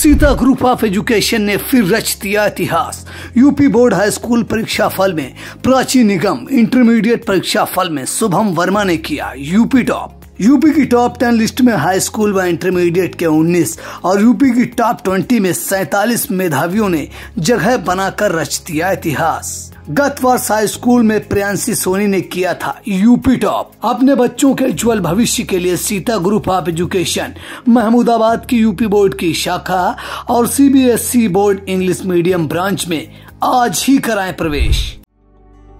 Sita group of education ने फिर रच दिया इतिहास। यूपी बोर्ड हाई स्कूल परीक्षा फल में प्राची निगम इंटरमीडिएट परीक्षा फल में शुभम वर्मा ने किया यूपी टॉप यूपी की टॉप टेन लिस्ट में हाई स्कूल व इंटरमीडिएट के 19 और यूपी की टॉप 20 में सैतालीस मेधावियों ने जगह बनाकर रच दिया इतिहास। गत वर्ष हाई स्कूल में प्रियांशी सोनी ने किया था यूपी टॉप। अपने बच्चों के उज्जवल भविष्य के लिए Sita group of education, Mahmudabad की यूपी बोर्ड की शाखा और CBSE board English medium branch में आज ही कराएँ प्रवेश।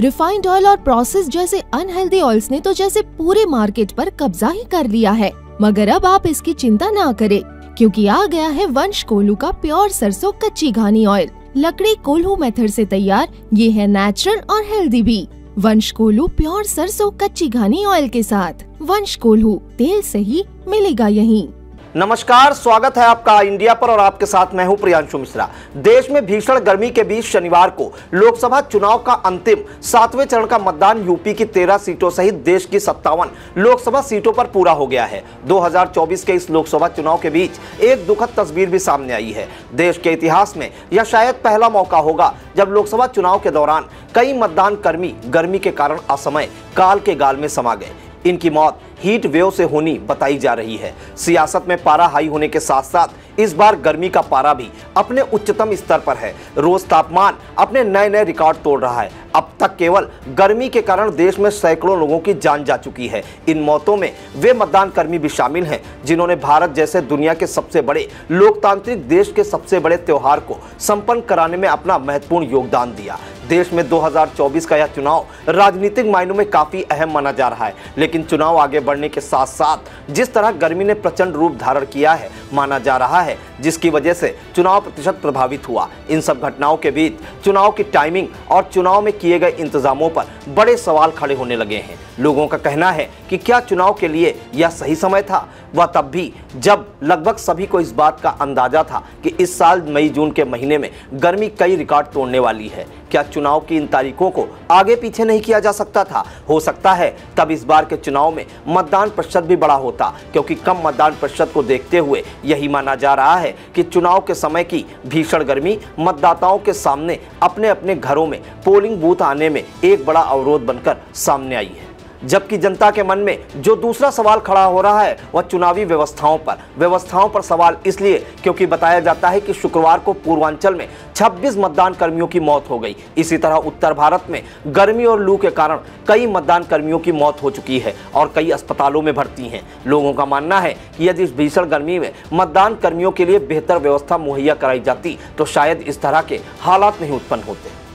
रिफाइंड ऑयल और प्रोसेस जैसे अनहेल्दी ऑयल्स ने तो जैसे पूरे मार्केट पर कब्जा ही कर लिया है। मगर अब आप इसकी चिंता ना करें, क्योंकि आ गया है वंश कोलू का प्योर सरसों कच्ची घानी ऑयल। लकड़ी कोल्हू मेथड से तैयार, ये है नेचुरल और हेल्दी भी। वंश कोल्हू प्योर सरसों कच्ची घानी ऑयल के साथ। वंश कोल्हू, तेल सही मिलेगा यहीं। नमस्कार, स्वागत है आपका इंडिया पर और आपके साथ मैं हूँ प्रियांशु मिश्रा। देश में भीषण गर्मी के बीच शनिवार को लोकसभा चुनाव का अंतिम, सातवें चरण का मतदान यूपी की तेरह सीटों सहित देश की सत्तावन लोकसभा सीटों पर पूरा हो गया है। 2024 के इस लोकसभा चुनाव के बीच एक दुखद तस्वीर भी सामने आई है। देश के इतिहास में यह शायद पहला मौका होगा जब लोकसभा चुनाव के दौरान कई मतदान कर्मी गर्मी के कारण असमय, काल के गाल में समा गए। इनकी मौत हीट वेव से होनी बताई जा रही है। सियासत में पारा हाई होने के साथ साथ इस बार गर्मी का पारा भी अपने उच्चतम स्तर पर है। रोज तापमान अपने नए नए रिकॉर्ड तोड़ रहा है। अब तक केवल गर्मी के कारण देश में सैकड़ों लोगों की जान जा चुकी है। इन मौतों में वे मतदान कर्मी भी शामिल हैं, जिन्होंने भारत जैसे दुनिया के सबसे बड़े लोकतांत्रिक देश के सबसे बड़े त्योहार को संपन्न कराने में अपना महत्वपूर्ण योगदान दिया। देश में 2024 का यह चुनाव राजनीतिक मायनों में काफ़ी अहम माना जा रहा है। लेकिन चुनाव आगे बढ़ने के साथ साथ जिस तरह गर्मी ने प्रचंड रूप धारण किया है, माना जा रहा है, जिसकी वजह से चुनाव प्रतिशत प्रभावित हुआ। इन सब घटनाओं के बीच चुनाव की टाइमिंग और चुनाव में किए गए इंतजामों पर बड़े सवाल खड़े होने लगे हैं। लोगों का कहना है कि क्या चुनाव के लिए यह सही समय था? वह तब भी जब लगभग सभी को इस बात का अंदाज़ा था कि इस साल मई जून के महीने में गर्मी कई रिकॉर्ड तोड़ने वाली है। क्या चुनाव की इन तारीखों को आगे पीछे नहीं किया जा सकता था? हो सकता है तब इस बार के चुनाव में मतदान प्रतिशत भी बड़ा होता, क्योंकि कम मतदान प्रतिशत को देखते हुए यही माना जा रहा है कि चुनाव के समय की भीषण गर्मी मतदाताओं के सामने अपने अपने घरों में, पोलिंग बूथ आने में एक बड़ा अवरोध बनकर सामने आई है। जबकि जनता के मन में जो दूसरा सवाल खड़ा हो रहा है, वह चुनावी व्यवस्थाओं पर। व्यवस्थाओं पर सवाल इसलिए क्योंकि बताया जाता है कि शुक्रवार को पूर्वांचल में 26 मतदान कर्मियों की मौत हो गई। इसी तरह उत्तर भारत में गर्मी और लू के कारण कई मतदान कर्मियों की मौत हो चुकी है और कई अस्पतालों में भर्ती हैं। लोगों का मानना है कि यदि इस भीषण गर्मी में मतदान कर्मियों के लिए बेहतर व्यवस्था मुहैया कराई जाती तो शायद इस तरह के हालात नहीं उत्पन्न होते।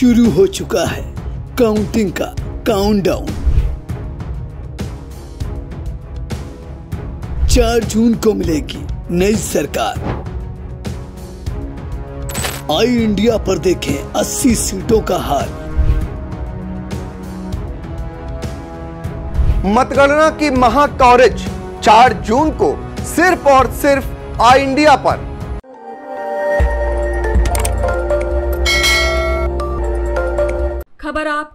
शुरू हो चुका है। काउंटिंग का काउंटडाउन चार जून को मिलेगी नई सरकार। आई इंडिया पर देखें 80 सीटों का हाल। मतगणना की महा कवरेज 4 जून को सिर्फ़ और सिर्फ़ आई इंडिया पर।